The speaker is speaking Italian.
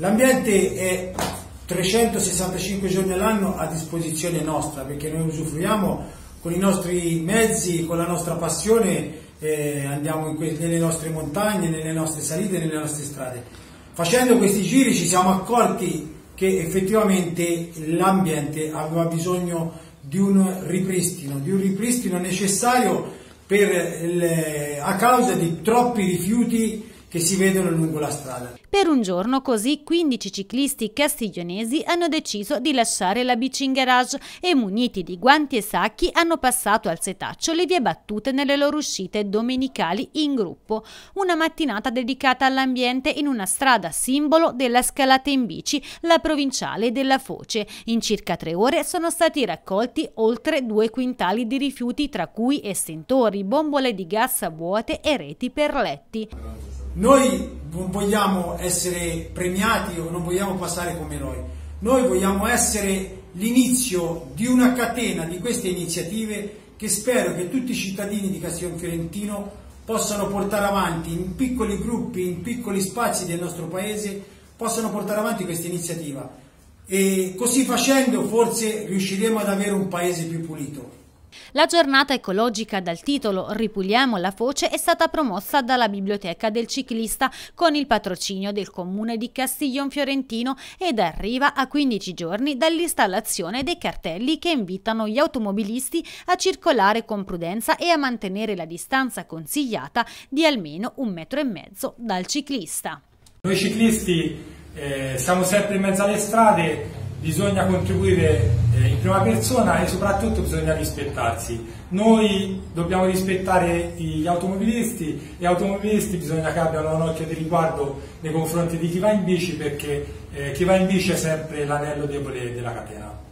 L'ambiente è 365 giorni all'anno a disposizione nostra perché noi usufruiamo con i nostri mezzi, con la nostra passione, eh, andiamo nelle nostre montagne, nelle nostre salite, nelle nostre strade. Facendo questi giri ci siamo accorti che effettivamente l'ambiente aveva bisogno di un ripristino, di un ripristino necessario per, a causa di troppi rifiuti che si vedono lungo la strada. Per un giorno così 15 ciclisti castiglionesi hanno deciso di lasciare la bici in garage e muniti di guanti e sacchi hanno passato al setaccio le vie battute nelle loro uscite domenicali in gruppo. Una mattinata dedicata all'ambiente in una strada simbolo della scalata in bici, la provinciale della Foce. In circa tre ore sono stati raccolti oltre due quintali di rifiuti tra cui estintori, bombole di gas vuote e reti per letti. Noi non vogliamo essere premiati o non vogliamo passare come eroi, noi vogliamo essere l'inizio di una catena di queste iniziative che spero che tutti i cittadini di Castiglione Fiorentino possano portare avanti in piccoli gruppi, in piccoli spazi del nostro paese, possano portare avanti questa iniziativa e così facendo forse riusciremo ad avere un paese più pulito. La giornata ecologica dal titolo Ripuliamo la foce è stata promossa dalla Biblioteca del Ciclista con il patrocinio del comune di Castiglion Fiorentino ed arriva a 15 giorni dall'installazione dei cartelli che invitano gli automobilisti a circolare con prudenza e a mantenere la distanza consigliata di almeno un metro e mezzo dal ciclista. Noi ciclisti eh, siamo sempre in mezzo alle strade, bisogna contribuire eh, in prima persona e soprattutto bisogna rispettarsi. Noi dobbiamo rispettare gli automobilisti e gli automobilisti bisogna che abbiano un occhio di riguardo nei confronti di chi va in bici perché eh, chi va in bici è sempre l'anello debole della catena.